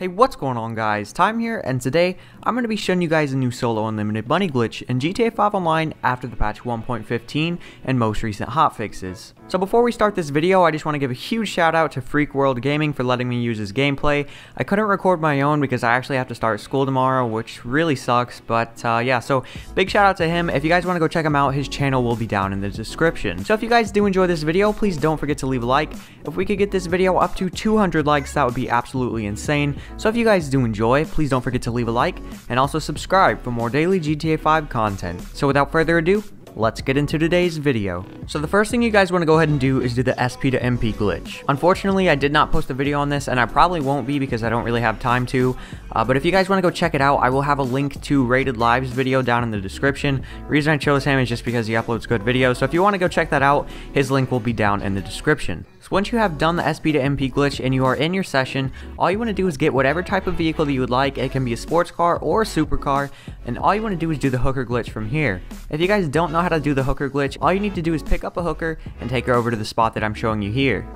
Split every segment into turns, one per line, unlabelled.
Hey, what's going on guys? Time here, and today I'm going to be showing you guys a new solo unlimited money glitch in GTA 5 Online after the patch 1.15 and most recent hotfixes. So before we start this video, I just want to give a huge shout out to Freak World Gaming for letting me use his gameplay. I couldn't record my own because I actually have to start school tomorrow, which really sucks, but uh, yeah, so big shout out to him. If you guys want to go check him out, his channel will be down in the description. So if you guys do enjoy this video, please don't forget to leave a like. If we could get this video up to 200 likes, that would be absolutely insane. So if you guys do enjoy, please don't forget to leave a like and also subscribe for more daily GTA 5 content. So without further ado, let's get into today's video. So the first thing you guys want to go ahead and do is do the SP to MP glitch. Unfortunately, I did not post a video on this, and I probably won't be because I don't really have time to, uh, but if you guys want to go check it out, I will have a link to Rated Live's video down in the description. The reason I chose him is just because he uploads good videos, so if you want to go check that out, his link will be down in the description. Once you have done the SP to MP glitch and you are in your session, all you want to do is get whatever type of vehicle that you would like. It can be a sports car or a supercar, and all you want to do is do the hooker glitch from here. If you guys don't know how to do the hooker glitch, all you need to do is pick up a hooker and take her over to the spot that I'm showing you here.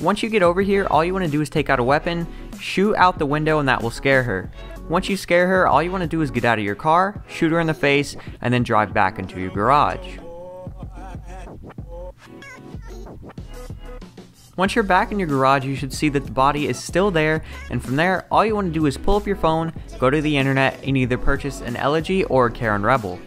Once you get over here, all you want to do is take out a weapon, shoot out the window, and that will scare her. Once you scare her, all you want to do is get out of your car, shoot her in the face, and then drive back into your garage. Once you're back in your garage, you should see that the body is still there, and from there, all you want to do is pull up your phone, go to the internet, and either purchase an Elegy or a Karin Rebel.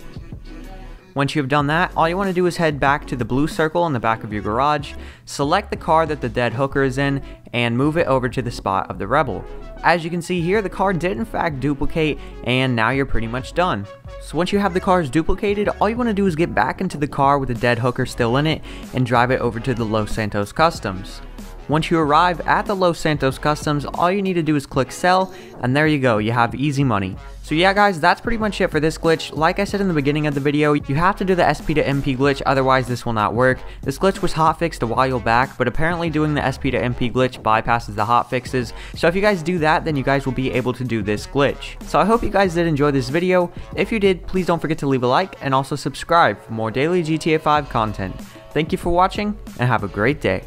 Once you have done that, all you want to do is head back to the blue circle in the back of your garage, select the car that the dead hooker is in, and move it over to the spot of the rebel. As you can see here, the car did in fact duplicate, and now you're pretty much done. So once you have the cars duplicated, all you want to do is get back into the car with the dead hooker still in it, and drive it over to the Los Santos Customs. Once you arrive at the Los Santos Customs, all you need to do is click sell, and there you go, you have easy money. So yeah guys, that's pretty much it for this glitch. Like I said in the beginning of the video, you have to do the SP to MP glitch, otherwise this will not work. This glitch was hotfixed a while back, but apparently doing the SP to MP glitch bypasses the hotfixes. So if you guys do that, then you guys will be able to do this glitch. So I hope you guys did enjoy this video. If you did, please don't forget to leave a like and also subscribe for more daily GTA 5 content. Thank you for watching and have a great day.